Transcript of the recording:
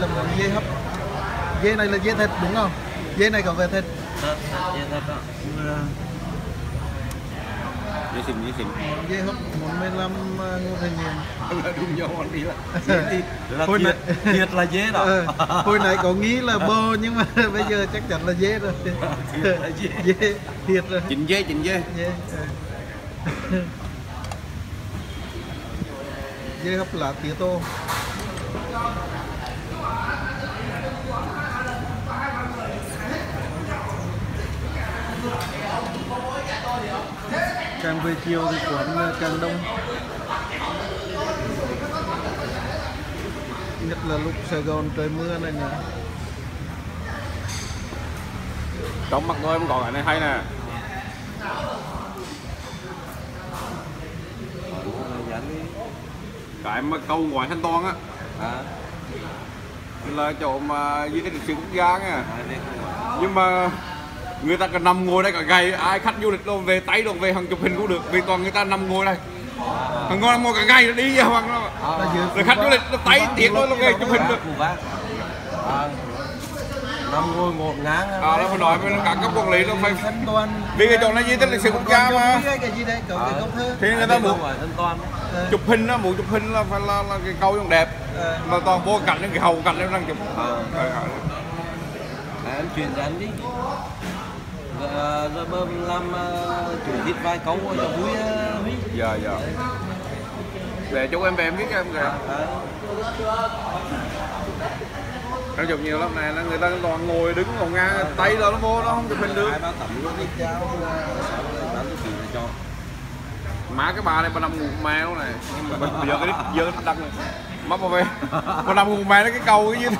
là món dê hấp. Dê này là dê thịt đúng không? Dê này có về thịt. Thật thật vậy thật đó. Dễ xịn dễ xịn dê hấp món 15 uh, ngô miền là đúng nhau anh đi là là Hồi thiệt, nãy- thiệt là dễ đó. Ờ, hồi nãy có nghĩ là bò nhưng mà bây giờ chắc chắn là dê rồi. Thiệt là dễ dê thiệt rồi. Chỉnh dê chỉnh dê. Dê ờ. dê hấp lá tía tô càng về chiều thì quán càng đông. Nhất là lúc Sài Gòn trời mưa này nữa trong mặt tôi em còn cái này hay nè. Cái mà câu ngoài thanh toán á. À là chỗ mà di tích lịch sử quốc gia nha. Nhưng mà người ta còn nằm ngồi đây cả ngày ai khách du lịch đâu về tay đâu về hàng chụp hình cũng được vì toàn người ta nằm ngồi đây. Thằng ngon ngồi cả ngày đi ra hoàng nó rồi khách du lịch nó tay tiệt thôi nó về chụp hình được. Năm ngồi ngột ngang à nó phải nói với cả các quản lý nó phải vì cái chỗ này di tích lịch sử quốc gia mà. Thì người ta muốn chụp hình á muốn chụp hình là phải là, là cái câu trong đẹp. Mà toàn vô cảnh cái hầu cảnh nó đang chụp. Ờ. Em chuyển dẫn đi bơm làm uh, chủ thịt vài câu cho vui Huy dạ dạ. Để chú em về em biết em kìa. À, nó chụp nhiều lắm này người ta toàn ngồi đứng ngồi ngang tay là nó vô nó không chụp hình được. Là má cái bà này bà nằm ngủ mẹ luôn này. Mà bây giờ cái đít giờ cái đăng này. Mắt bà về. Bà nằm ngủ mẹ nó cái cầu cái gì